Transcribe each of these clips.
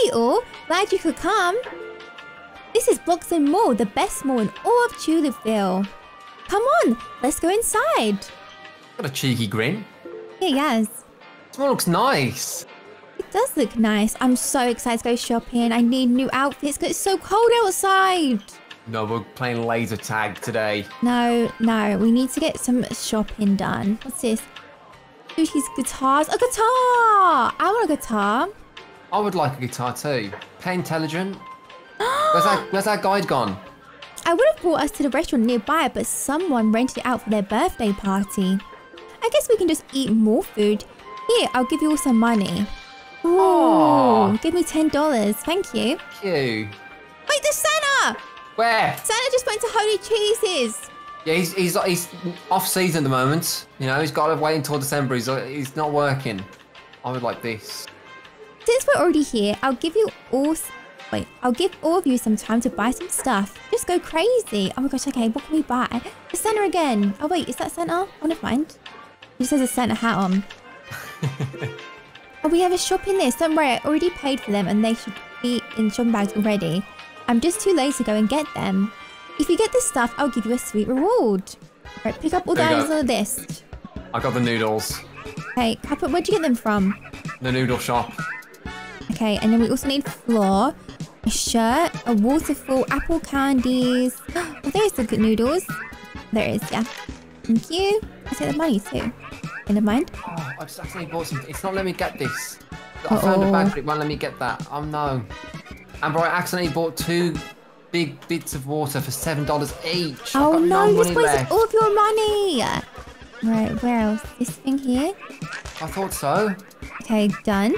Hey all, glad you could come. This is Bloxham Mall, the best mall in all of Tulipville. Come on, let's go inside. Got a cheeky grin. Yeah, yes. This one looks nice. It does look nice. I'm so excited to go shopping. I need new outfits because it's so cold outside. No, we're playing laser tag today. No, no, we need to get some shopping done. What's this? Duty's guitars. A guitar! I want a guitar. I would like a guitar too. Play intelligent. where's that where's that guide gone? I would have brought us to the restaurant nearby, but someone rented it out for their birthday party. I guess we can just eat more food. Here, I'll give you all some money. Ooh, Aw. give me $10. Thank you. Thank you. Wait, there's Santa! Where? Santa just went to Holy Cheeses. Yeah, he's, he's he's off season at the moment. You know, he's got to wait until December. He's he's not working. I would like this. Since we're already here, I'll give you all... Wait, I'll give all of you some time to buy some stuff. Just go crazy. Oh my gosh, okay, what can we buy? The Santa again. Oh wait, is that Santa? want never find. He just has a Santa hat on. oh, we have a shop in list. Don't worry, I already paid for them and they should be in shopping bags already. I'm just too lazy to go and get them. If you get this stuff, I'll give you a sweet reward. Right, pick up all the items on the list. I got the noodles. Hey, Kappa, where'd you get them from? The noodle shop. Okay, and then we also need floor, a shirt, a waterfall, apple candies. Oh, there's the good noodles. There is, yeah. Thank you. I take the money too. Okay, never mind. Oh, I just accidentally bought something. It's not letting me get this. I found a bag, but it won't let me get that. Oh no. Amber, I accidentally bought two big bits of water for seven dollars each. I've Oh no, you just wasted all of your money. Right, where else? This thing here. I thought so. Okay, done.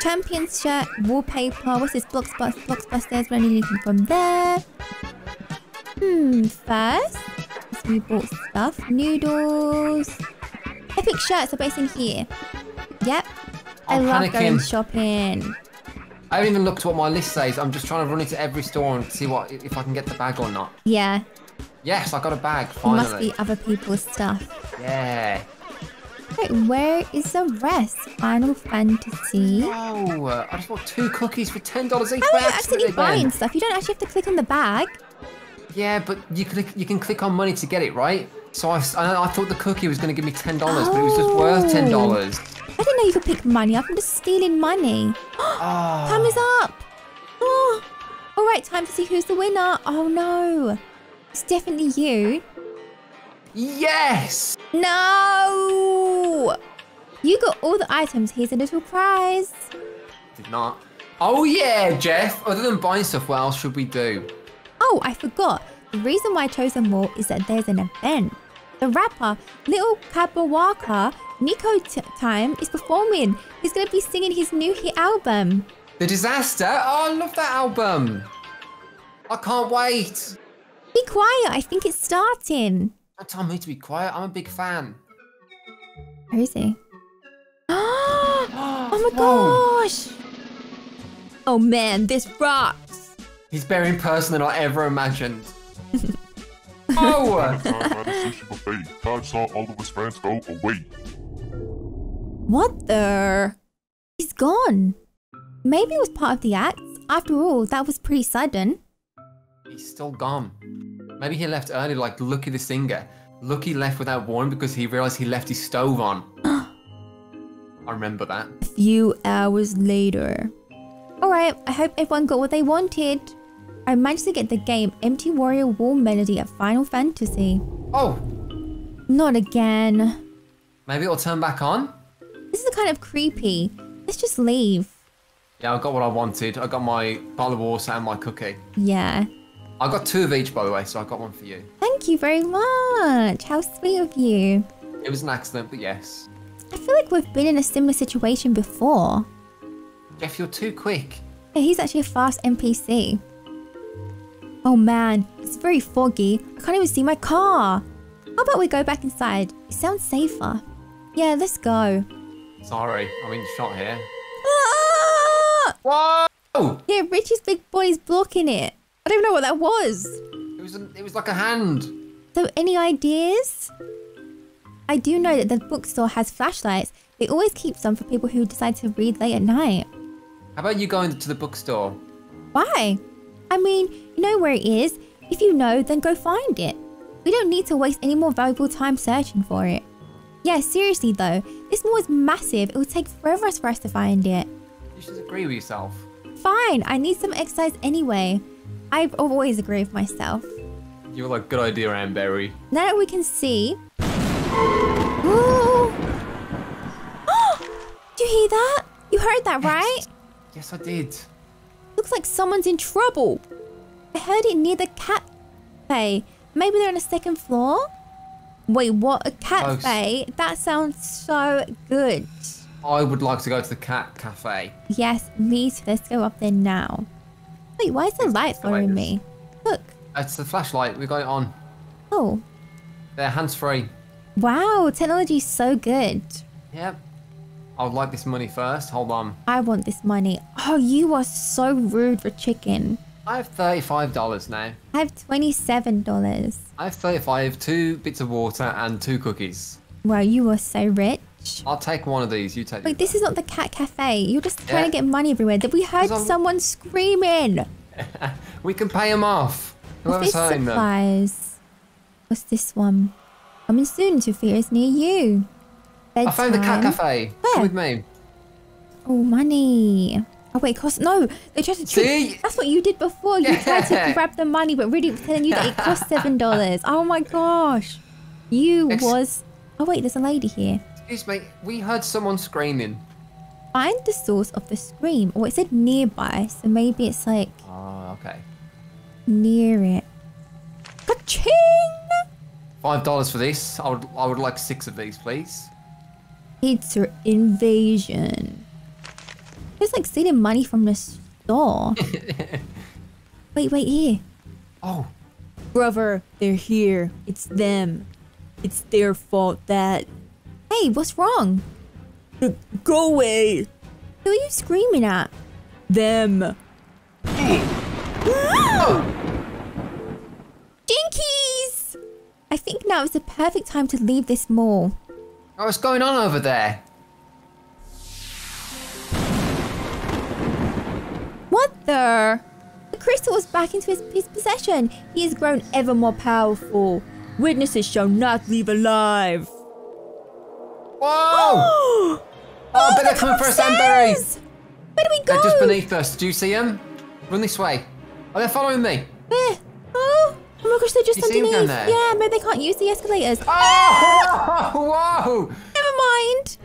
Champions shirt, wallpaper. What's this? Blockbusters. Blockbusters. We don't need anything from there. Hmm. First, so we bought stuff. Noodles. Epic shirts are based in here. Yep. I I'm love going shopping. I haven't even looked what my list says. I'm just trying to run into every store and see what if I can get the bag or not. Yeah. Yes, I got a bag It must be other people's stuff. Yeah. Right, where is the rest? Final Fantasy. Oh, uh, I just bought two cookies for ten dollars each. How are you actually buying stuff? You don't actually have to click on the bag. Yeah, but you click, you can click on money to get it, right? So I I thought the cookie was going to give me ten dollars, but it was just worth ten dollars. I didn't know you could pick money up. I'm just stealing money. Oh. Time is up. Oh. All right, time to see who's the winner. Oh no. It's definitely you. Yes. No. You got all the items. Here's a little prize. Did not. Oh yeah, Jeff. Other than buying stuff, what else should we do? Oh, I forgot. The reason why I chose them all is that there's an event. The rapper, Little Kabawaka, Nico Time, is performing. He's going to be singing his new hit album. The Disaster. Oh, I love that album. I can't wait. Be quiet. I think it's starting. Don't tell me to be quiet. I'm a big fan. Where is he? oh my Whoa. gosh. Oh man, this rocks. He's better in person than I ever imagined. oh. Time at a sushi buffet. Todd saw all of his friends go away. What the? He's gone. Maybe it was part of the act. After all, that was pretty sudden. He's still gone. Maybe he left early, like Lucky the singer. Lucky left without warning because he realized he left his stove on. I remember that. A few hours later. Alright, I hope everyone got what they wanted. I managed to get the game Empty Warrior War Melody at Final Fantasy. Oh, Not again. maybe it'll turn back on. This is kind of creepy. Let's just leave. Yeah, I got what I wanted. I got my bottle of water and my cookie. Yeah. I got two of each, by the way, so I got one for you. Thank you very much. How sweet of you. It was an accident, but yes. I feel like we've been in a similar situation before. Jeff, you're too quick. Hey, he's actually a fast NPC. Oh man, it's very foggy. I can't even see my car. How about we go back inside? It sounds safer. Yeah, let's go. Sorry, I'm in shot here. Ah! Whoa! Yeah, Richie's big body's blocking it. I don't even know what that was. It was, a, it was like a hand. So, any ideas? I do know that the bookstore has flashlights. They always keep some for people who decide to read late at night. How about you going to the bookstore? Why? I mean, you know where it is. If you know, then go find it. We don't need to waste any more valuable time searching for it. Yeah, seriously though, this mall is massive. It will take forever for us to find it. You should agree with yourself. Fine, I need some exercise anyway. I always agree with myself. You were like, good idea, Amberry. Now that we can see. Ooh! Do you hear that? You heard that, right? Yes, I did. Looks like someone's in trouble. I heard it near the cat cafe. Maybe they're on the second floor? Wait, what? A cat cafe? That sounds so good. I would like to go to the cat cafe. Yes, me too. Let's go up there now. Wait, why is the light following me? Look. It's the flashlight. We got it on. Oh. They're hands free. Wow, technology's so good. Yep. I would like this money first. Hold on. I want this money. Oh, you are so rude for chicken. I have $35 now. I have $27. I have 35, two bits of water and two cookies. Wow, you are so rich. I'll take one of these. You take Wait, this is not the cat cafe. You're just trying Yeah. to get money everywhere. Did we heard someone screaming? We can pay them off. What's Whoever's this hurting them. supplies? What's this one? Coming soon to fears near you. I found the cat cafe. Where? Come with me. Oh, money. Oh wait, cost no. They tried to trick. See? That's what you did before. You tried to grab the money, but really telling you that it cost seven dollars. oh my gosh, you Ex- was. Oh wait, there's a lady here. Excuse me. We heard someone screaming. Find the source of the scream. Oh, it said nearby, so maybe it's like Oh, okay. near it. Ka-ching! Five dollars for this. I would. I would like six of these, please. It's an invasion. It's like stealing money from the store. wait, wait here. Oh, Brother, they're here. It's them. It's their fault that. Hey, what's wrong? Go away. Who are you screaming at? Them. Jinkies! I think now is the perfect time to leave this mall. oh, what's going on over there? What the? The crystal is back into his, his possession. He has grown ever more powerful. Witnesses shall not leave alive. Whoa! oh, I bet they're coming for us, Amberry. Where do we go? They're just beneath us. Do you see them? Run this way. Oh, they're following me. Where? Oh, oh my gosh, they're just You see 'em down underneath. Yeah, maybe they can't use the escalators. Oh! Whoa! Never mind.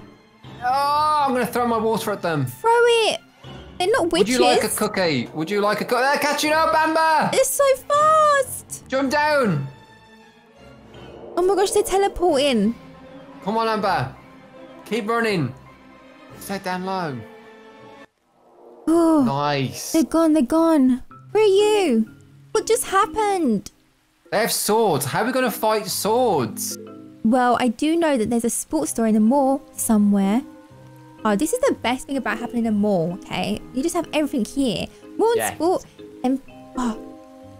Oh, I'm gonna throw my water at them. Throw it. They're not witches. Would you like a cookie? Would you like a cookie? They're catching up, Amber! They're so fast. Jump down! Oh my gosh, they're teleporting. Come on, Amber. Keep running. Stay down low. Oh, Nice. they're gone. They're gone. Where are you? What just happened? They have swords. How are we gonna fight swords? Well, I do know that there's a sports store in the mall somewhere. Oh, this is the best thing about happening in a mall, okay? You just have everything here. More Yes. sport and oh,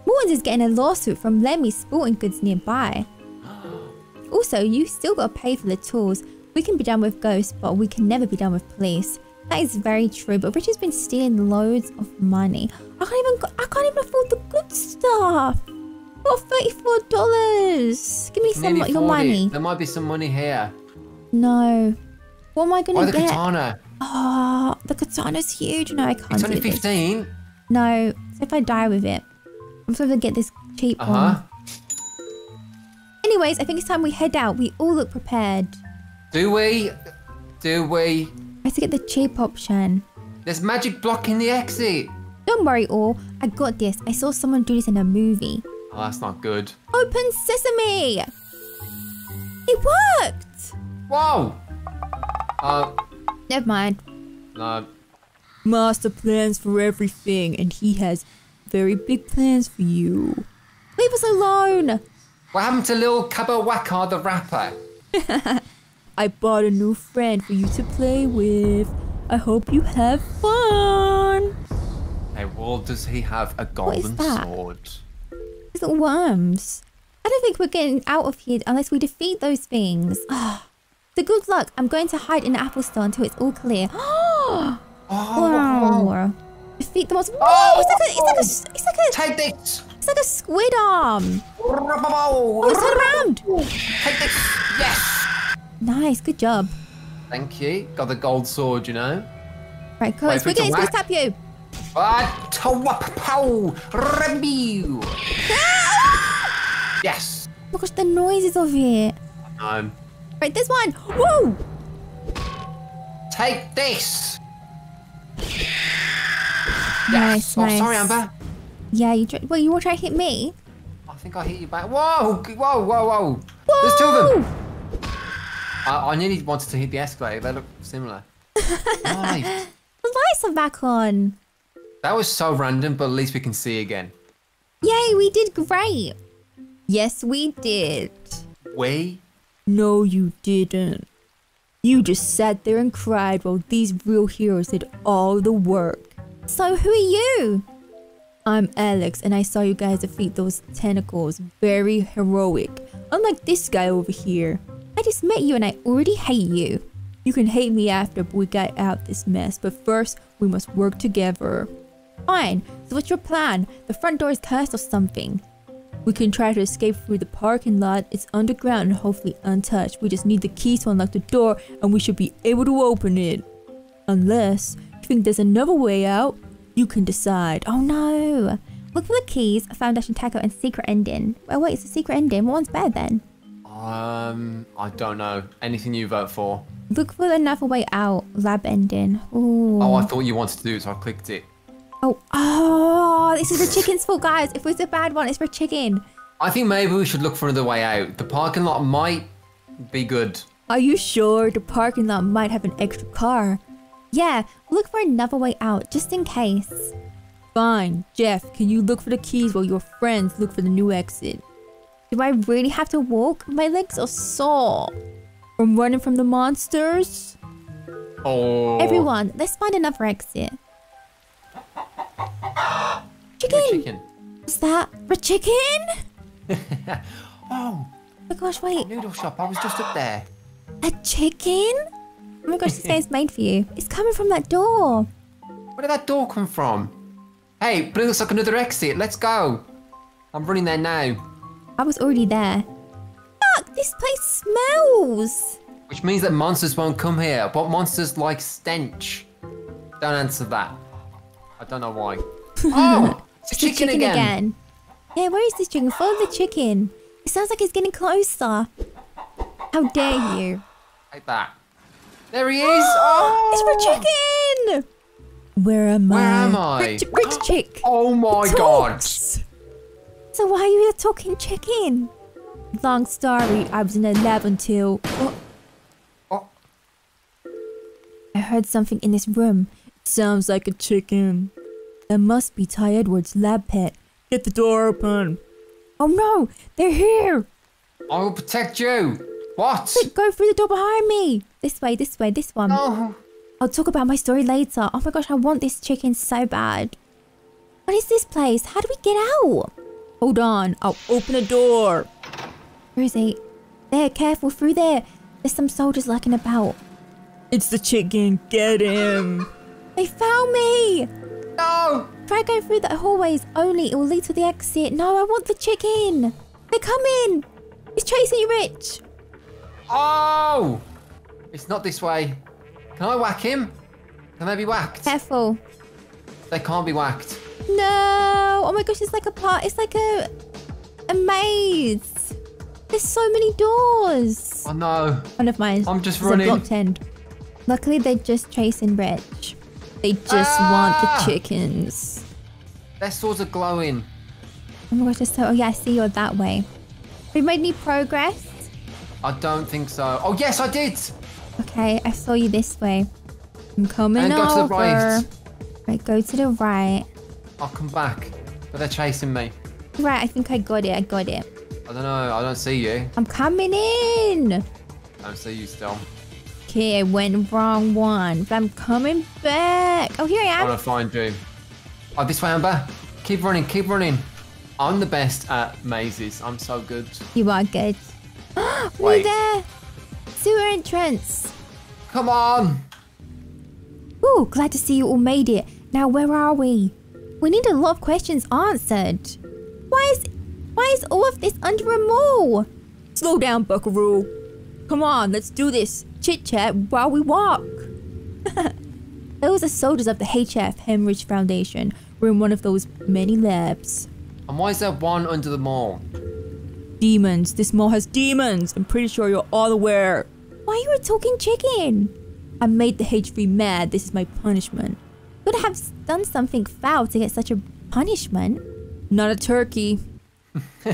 Moons is getting a lawsuit from Lemmy Sporting Goods nearby. Also, you still gotta pay for the tools. We can be done with ghosts, but we can never be done with police. That is very true, but Richard's been stealing loads of money. I can't even go- I can't even afford the good stuff. What thirty-four dollars? Give me some Nearly of your 40. money. There might be some money here. No. What am I gonna oh, the get? katana? Oh, the katana's huge. No, I can't It's do only this. 15. No, so if I die with it, I'm supposed to get this cheap Uh one. Anyways, I think it's time we head out. We all look prepared. Do we? Do we? I have to get the cheap option. There's magic blocking the exit. Don't worry, all. I got this. I saw someone do this in a movie. Oh, that's not good. Open sesame! It worked! Whoa! Uh, Never mind. no. Master plans for everything, and he has very big plans for you. Leave us alone! What happened to little Kabawaka the rapper? I bought a new friend for you to play with. I hope you have fun. Hey, well, does he have a golden sword? These little worms. I don't think we're getting out of here unless we defeat those things. Ah. So good luck. I'm going to hide in the apple store until it's all clear. Oh, Wow. Wow. Defeat the most. Whoa! It's like a. It's like a. It's like a. Take this! It's like a squid arm. Oh, it's turn around. Take this! Yes! Nice. Good job. Thank you. Got the gold sword, you know. Right, come on. Squid it to Game, Squid whack. tap you. Ah, Tawapow! Review! Yes! Oh my gosh, the noises of it. Um, Right, this one. Woo! take this! Nice, Oh, nice. sorry, Amber. Yeah, you. Try, well, you want to try hit me? I think I hit you back. Whoa! Whoa, whoa, whoa! There's two of them! I, I nearly wanted to hit the escalator. They look similar. Right. The lights are back on. That was so random, but at least we can see again. Yay, we did great. Yes, we did. We? No, you didn't. You just sat there and cried while these real heroes did all the work. So, who are you? I'm Alex, and I saw you guys defeat those tentacles. Very heroic. Unlike this guy over here. I just met you and I already hate you. You can hate me after we get out this mess, but first, we must work together. Fine, so what's your plan? The front door is cursed or something. We can try to escape through the parking lot. It's underground and hopefully untouched. We just need the key to unlock the door and we should be able to open it. Unless you think there's another way out, you can decide. Oh no! Look for the keys, a Foundation Taco, and Secret Ending. Well, wait, it's a secret ending. What one's better then? Um, I don't know. Anything you vote for? Look for another way out, Lab Ending. Ooh. Oh, I thought you wanted to do it, so I clicked it. oh, oh, this is the chicken's fault, guys. If it's a bad one, it's for chicken. I think maybe we should look for another way out. The parking lot might be good. Are you sure the parking lot might have an extra car? Yeah, look for another way out, just in case. Fine. Jeff, can you look for the keys while your friends look for the new exit? Do I really have to walk? My legs are sore. From running from the monsters? Oh. Everyone, let's find another exit. Chicken! Chicken. What's that? For chicken? Oh, Oh my gosh, wait. noodle shop. I was just up there. A chicken? Oh my gosh, this game's made for you. It's coming from that door. Where did that door come from? Hey, but it looks like another exit. Let's go. I'm running there now. I was already there. Fuck, this place smells. Which means that monsters won't come here. But monsters like stench. Don't answer that. I don't know why. Oh, it's the chicken, again. Yeah, where is this chicken? Follow the chicken. It sounds like it's getting closer. How dare you? Like that. There he is. Oh, It's for chicken. Where am Where I? Where am I? Rich, rich chick. Oh my god. So why are you talking chicken? Long story. I was in a lab until. Oh, Oh, I heard something in this room. It sounds like a chicken. That must be Ty Edwards' lab pet. Get the door open. Oh no, they're here. I will protect you. What? Quick, go through the door behind me. This way, this way, this one. No. I'll talk about my story later. Oh my gosh, I want this chicken so bad. What is this place? How do we get out? Hold on, I'll open a door. Where is he? There, careful, through there. There's some soldiers lurking about. It's the chicken, get him. They found me. No. Try going through the hallways only. It will lead to the exit. No, I want the chicken. They're coming. He's chasing you, Rich. Oh. It's not this way. Can I whack him? Can they be whacked? Careful. They can't be whacked. No! Oh my gosh, it's like a part. It's like a a maze. There's so many doors. Oh no. One of mine. I'm just running. Blocked end. Luckily, they're just chasing Rich. They just Ah! want the chickens. Their swords are glowing. Oh my gosh, so. Oh yeah, I see you're that way. Have you made any progress? I don't think so. Oh yes, I did. Okay, I saw you this way. I'm coming And go to over. the right. Right, go to the right. I'll come back. But they're chasing me. Right, I think I got it. I got it. I don't know. I don't see you. I'm coming in. I don't see you still. Okay, I went wrong one, but I'm coming back. Oh, here I am. I want to find you. Oh, this way, Amber. Keep running. Keep running. I'm the best at mazes. I'm so good. You are good. We're Wait. there. Sewer entrance. Come on. Ooh, glad to see you all made it. Now where are we? We need a lot of questions answered. Why is why is all of this under a mall? Slow down, Buckaroo. Come on, let's do this. Chit chat while we walk. Those are soldiers of the HF Hemorrhage Foundation. We're in one of those many labs. And why is there one under the mall? Demons. This mall has demons. I'm pretty sure you're all aware. Why are you were talking chicken? I made the HV mad. This is my punishment. Could have done something foul to get such a punishment. Not a turkey.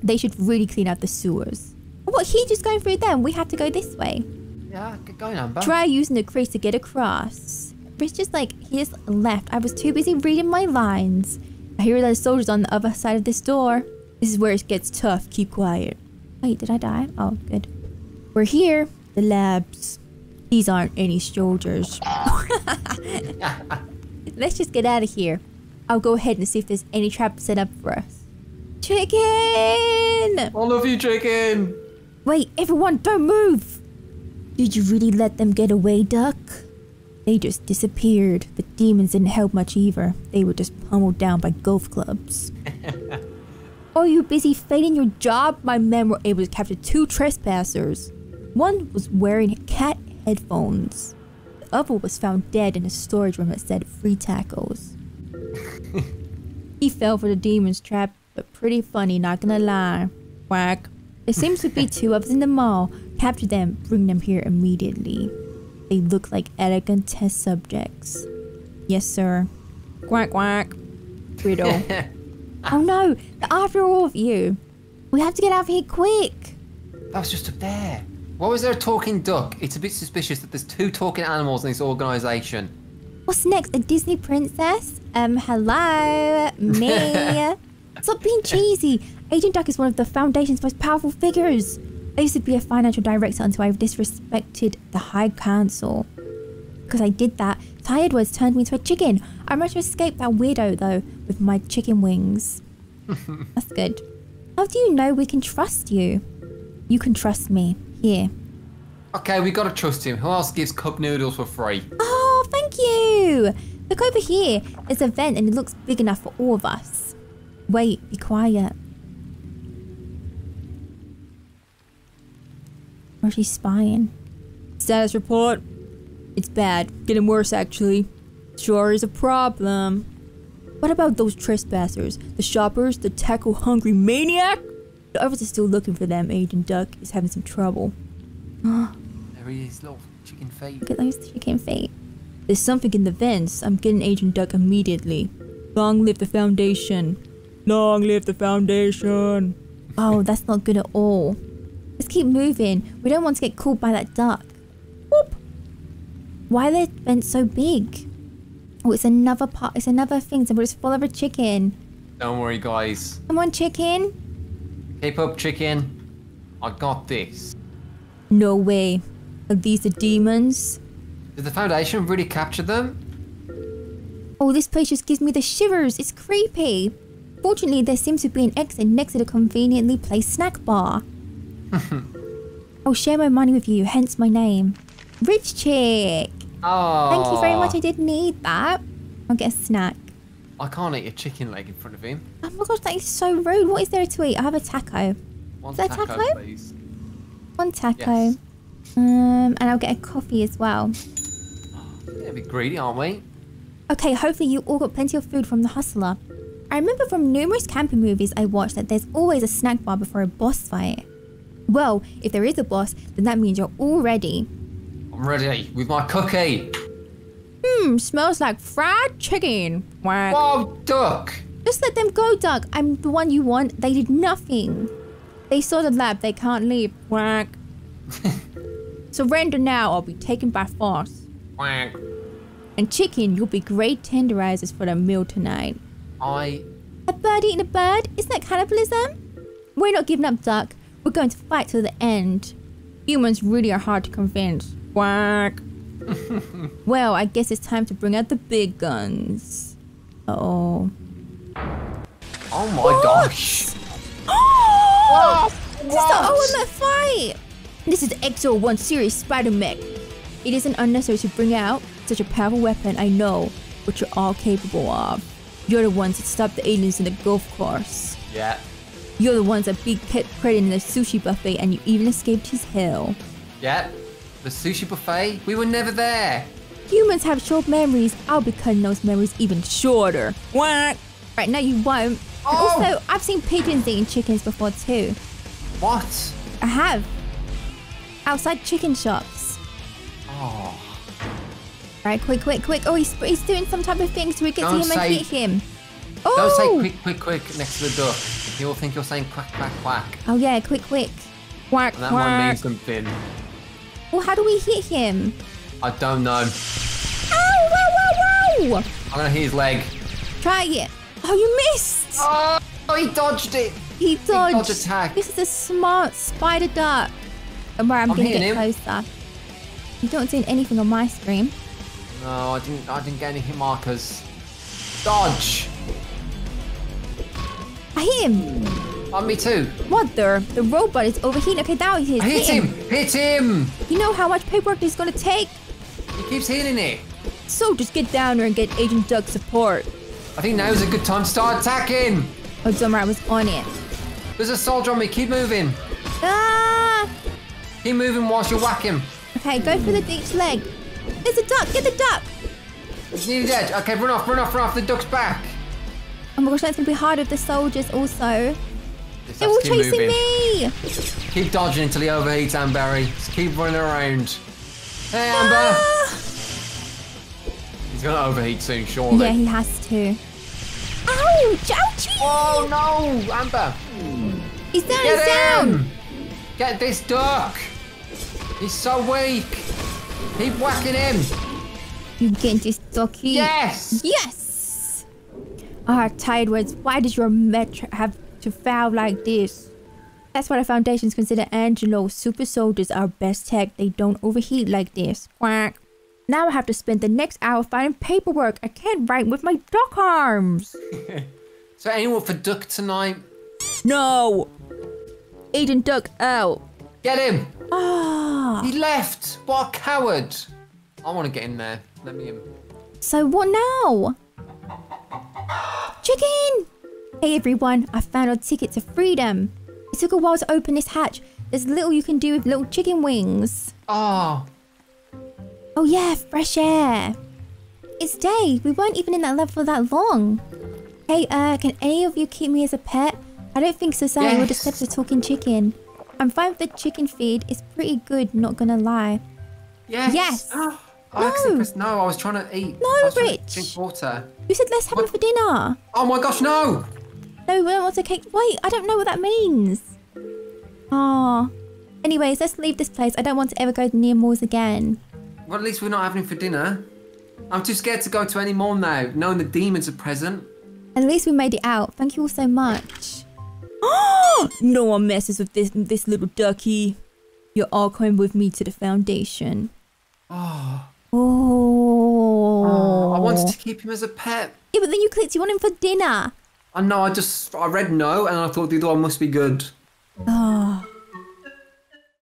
They should really clean out the sewers. What, he just going through them? We have to go this way. Yeah, get going, Amber. Try using the crate to get across. Rich just like, he just left. I was too busy reading my lines. I hear there's soldiers on the other side of this door. This is where it gets tough. Keep quiet. Wait, did I die? Oh, good. We're here. The labs. These aren't any soldiers. Let's just get out of here. I'll go ahead and see if there's any trap set up for us. Chicken! I love you, chicken. Wait, everyone, don't move! Did you really let them get away, Duck? They just disappeared. The demons didn't help much either. They were just pummeled down by golf clubs. Are you busy failing your job? My men were able to capture two trespassers. One was wearing a cat headphones. The other was found dead in a storage room that said free tacos. he fell for the demon's trap, but pretty funny, not gonna lie. Quack. There seems to be two of us in the mall. Capture them, bring them here immediately. They look like elegant test subjects. Yes, sir. Quack quack. Riddle. Oh no, after all of you. We have to get out of here quick. That was just a bear. Why was there a talking duck? It's a bit suspicious that there's two talking animals in this organisation. What's next? A Disney princess? Um, hello, me. Stop being cheesy. Agent Duck is one of the Foundation's most powerful figures. I used to be a financial director until I disrespected the High Council. Because I did that, Tired Words turned me into a chicken. I managed to escape that weirdo, though, with my chicken wings. That's good. How do you know we can trust you? You can trust me. Here. Okay, we gotta trust him. Who else gives cup noodles for free? Oh, thank you. Look over here. There's a vent and it looks big enough for all of us. Wait, be quiet. Or is she spying? Status report. It's bad. Getting worse, actually. Sure is a problem. What about those trespassers? The shoppers? The taco-hungry maniac? The others are still looking for them. Agent Duck is having some trouble. There he is, little chicken feet. Look at those chicken feet. There's something in the vents. I'm getting Agent Duck immediately. Long live the Foundation. Long live the Foundation. Oh, that's not good at all. Let's keep moving. We don't want to get caught by that duck. Whoop. Why are the vents so big? Oh, it's another part. It's another thing. So we'll just follow a chicken. Don't worry, guys. Come on, chicken. Keep up, chicken. I got this. No way. Are these the demons? Did the Foundation really capture them? Oh, this place just gives me the shivers. It's creepy. Fortunately, there seems to be an exit next to the conveniently placed snack bar. I'll share my money with you, hence my name. Rich Chick. Oh. Thank you very much. I did need that. I'll get a snack. I can't eat a chicken leg in front of him. Oh my gosh, that is so rude. What is there to eat? I have a taco. One Is that taco, taco? please. One taco. Yes. Um, and I'll get a coffee as well. Yeah, a bit greedy, aren't we? Okay, hopefully you all got plenty of food from the hustler. I remember from numerous camping movies I watched that there's always a snack bar before a boss fight. Well, if there is a boss, then that means you're all ready. I'm ready with my cookie. Hmm, smells like fried chicken. Quack. Whoa, duck. Just let them go, duck. I'm the one you want. They did nothing. They saw the lab. They can't leave. Quack. Surrender now or be taken by force. Quack. And chicken, you'll be great tenderizers for the meal tonight. I. A bird eating a bird? Isn't that cannibalism? We're not giving up, Duck. We're going to fight to the end. Humans really are hard to convince. Quack. well, I guess it's time to bring out the big guns. Uh-oh. Oh my gosh. This is the ultimate fight! This is the XO1 series Spider Mech. It isn't unnecessary to bring out. Such a powerful weapon, I know what you're all capable of. You're the ones that stopped the aliens in the golf course. Yeah. You're the ones that beat Kit Credit in the sushi buffet and you even escaped his hell. Yeah. The sushi buffet? We were never there. Humans have short memories. I'll be cutting those memories even shorter. What? Right now you won't. Oh! Also, I've seen pigeons eating chickens before too. What? I have. Outside chicken shops. Oh. Right, quick, quick, quick. Oh, he's, he's doing some type of thing so we get Don't to him say- and hit him. Oh! Don't say oh! quick, quick, quick next to the duck. He will think you're saying quack, quack, quack. Oh yeah, quick, quick. Quack, And that might mean quack. something. Well, how do we hit him? I don't know. Oh, Ow, whoa, whoa, whoa! I'm gonna hit his leg. Try it. Oh, you missed! Oh, he dodged it. He dodged. dodge attack. This is a smart spider duck. Don't I'm, I'm gonna get him. closer. You don't see anything on my screen. No, I didn't. I didn't get any hit markers. Dodge. I hit him. Oh, me too. What the? The robot is overheating. Okay, now he. I hit him. Hit him. You know how much paperwork this is gonna take? He keeps hitting it. So just get down there and get Agent Duck support. I think now is a good time to start attacking. Oh, I was on it. There's a soldier on me. Keep moving. Ah! Keep moving whilst you whack him. Okay, go for the each leg. There's a duck. Get the duck. He's nearly dead. Okay, run off, run off, run off. The duck's back. Oh my gosh, that's gonna be hard with the soldiers also. Just They're all chasing moving. me. Keep dodging until he overheats, Amberry. Just keep running around. Hey, Amber. Ah! He's gonna overheat soon, surely. Yeah, he has to. Ouch! Ouchie! Oh no, Amber! He's down, Get he's down! him! Get this duck! He's so weak! Keep whacking him! You get this ducky. Yes! Yes! Ah, tired words. Why does your metro have to foul like this? That's why the Foundations consider Angelo super soldiers our best tech. They don't overheat like this. Quack. Now I have to spend the next hour finding paperwork. I can't write with my duck arms. So anyone for duck tonight? No! Agent Duck out. Get him! Ah. He left! What a coward! I want to get in there. Let me in. So what now? Chicken! Hey everyone, I found a ticket to freedom. It took a while to open this hatch. There's little you can do with little chicken wings. Oh, Oh yeah, fresh air. It's day. We weren't even in that level for that long. Hey, uh, can any of you keep me as a pet? I don't think society would Yes. accept a talking chicken. I'm fine with the chicken feed. It's pretty good, not gonna lie. yes! Yes. Oh, I No. accidentally pressed no, I was trying to eat. No, I was trying to Rich. Drink water. You said let's have it for dinner. Oh my gosh, no! No, we don't want to cake. Wait, I don't know what that means. Ah. Anyways, let's leave this place. I don't want to ever go near malls again. Well, at least we're not having it for dinner. I'm too scared to go to any more now, knowing the demons are present. At least we made it out. Thank you all so much. Oh! no one messes with this this little ducky. You're all coming with me to the foundation. Ah. Oh, Oh. I wanted to keep him as a pet. Yeah, but then you clicked you want him for dinner. I know, I just, I read no, and I thought the other one must be good. Oh.